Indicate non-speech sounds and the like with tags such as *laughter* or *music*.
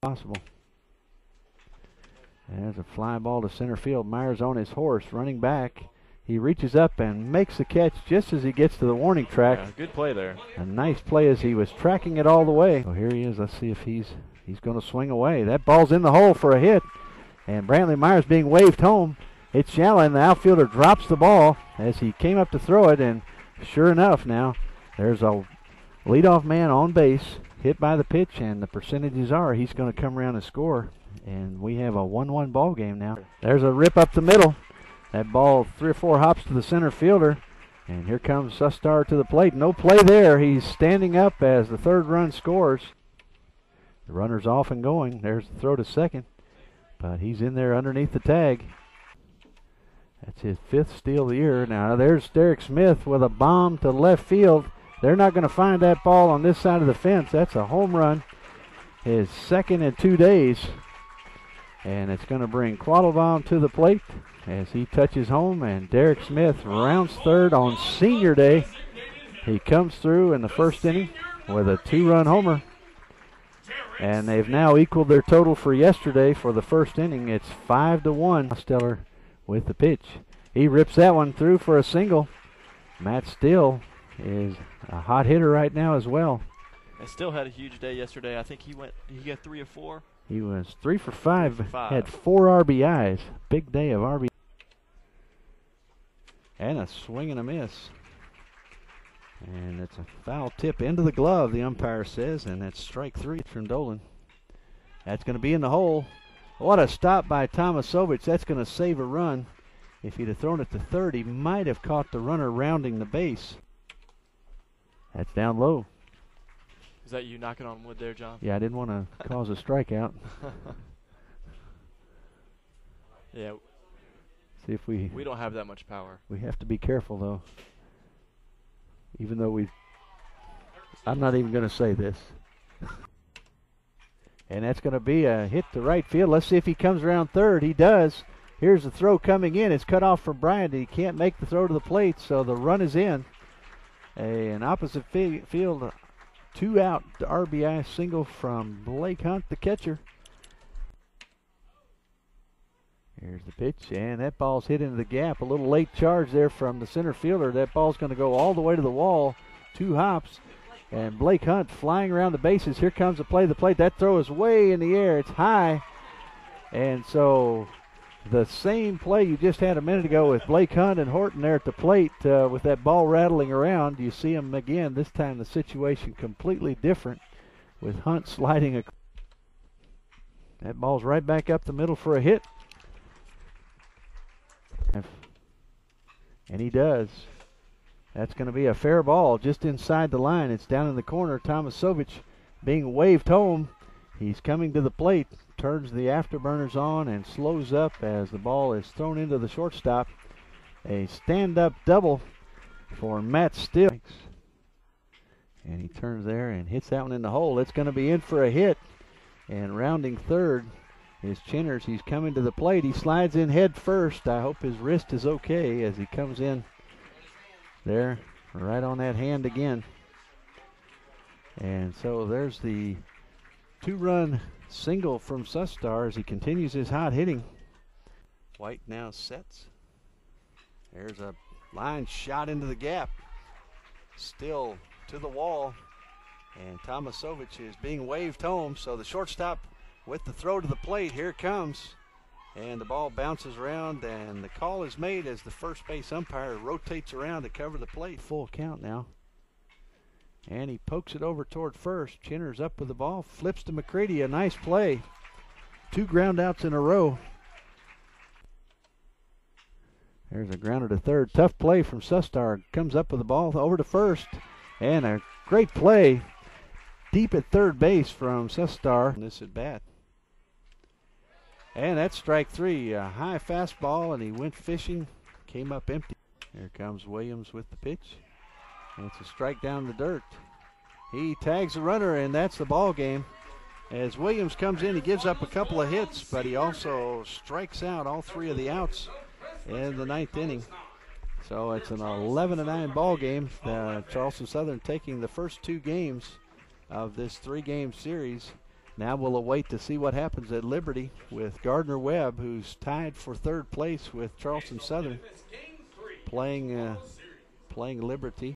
possible. There's a fly ball to center field. Myers on his horse, running back. He reaches up and makes the catch just as he gets to the warning track. Yeah, good play there. A nice play as he was tracking it all the way. So here he is. Let's see if he's he's going to swing away. That ball's in the hole for a hit. And Brantley Myers being waved home. It's shallow, and the outfielder drops the ball as he came up to throw it. And sure enough, now there's a leadoff man on base, hit by the pitch, and the percentages are he's going to come around and score. And we have a 1 1 ball game now. There's a rip up the middle. That ball, three or four hops to the center fielder. And here comes Sustar to the plate. No play there. He's standing up as the third run scores. The runner's off and going. There's the throw to second. But he's in there underneath the tag. That's his fifth steal of the year. Now there's Derek Smith with a bomb to left field. They're not going to find that ball on this side of the fence. That's a home run. His second in two days. And it's going to bring Quattlebaum to the plate as he touches home. And Derek Smith rounds third on senior day. He comes through in the first inning with a two run homer. And they've now equaled their total for yesterday for the first inning. It's five to one. Stellar with the pitch. He rips that one through for a single. Matt Still is a hot hitter right now as well. And still had a huge day yesterday. I think he went he got three or four. He was three for five, Three for five. had four RBIs. Big day of RBI. And a swing and a miss. And it's a foul tip into the glove, the umpire says, and that's strike three from Dolan. That's going to be in the hole. What a stop by Tomasovich. That's going to save a run. If he'd have thrown it to third, he might have caught the runner rounding the base. That's down low. Is that you knocking on wood there, John? Yeah, I didn't want to *laughs* cause a strikeout. *laughs* yeah, See if we we don't have that much power. We have to be careful, though. Even though we, I'm not even going to say this. *laughs* and that's going to be a hit to right field. Let's see if he comes around third. He does. Here's the throw coming in. It's cut off from Bryant. He can't make the throw to the plate, so the run is in. A, an opposite fi- field, two out RBI single from Blake Hunt, the catcher. Here's the pitch, and that ball's hit into the gap. A little late charge there from the center fielder. That ball's going to go all the way to the wall. Two hops, and Blake Hunt flying around the bases. Here comes the play. The plate. That throw is way in the air. It's high, and so the same play you just had a minute ago with Blake Hunt and Horton there at the plate uh, with that ball rattling around. You see him again. This time the situation completely different with Hunt sliding a. That ball's right back up the middle for a hit. And he does. That's going to be a fair ball just inside the line. It's down in the corner. Thomas Tomasovich being waved home. He's coming to the plate, turns the afterburners on, and slows up as the ball is thrown into the shortstop. A stand up double for Matt Still. And he turns there and hits that one in the hole. It's going to be in for a hit. And rounding third is Chinners. He's coming to the plate. He slides in head first. I hope his wrist is okay as he comes in there, right on that hand again. And so there's the two run single from Sustar as he continues his hot hitting. White now sets. There's a line shot into the gap. Still to the wall. And Tomasovich is being waved home. So the shortstop with the throw to the plate. Here comes. And the ball bounces around, and the call is made as the first base umpire rotates around to cover the plate. Full count now. And he pokes it over toward first. Chinner's up with the ball, flips to McCready. A nice play. Two ground outs in a row. There's a grounder to third. Tough play from Sustar. Comes up with the ball over to first. And a great play deep at third base from Sustar. This at bat. And that's strike three. A high fastball, and he went fishing. Came up empty. Here comes Williams with the pitch. It's a strike down the dirt. He tags the runner, and that's the ball game. As Williams comes in, he gives up a couple of hits, but he also strikes out all three of the outs in the ninth inning. So it's an 11 9 ball game. Uh, Charleston Southern taking the first two games of this three game series Now we'll await to see what happens at Liberty with Gardner Webb, who's tied for third place with Charleston Southern, playing uh, playing Liberty.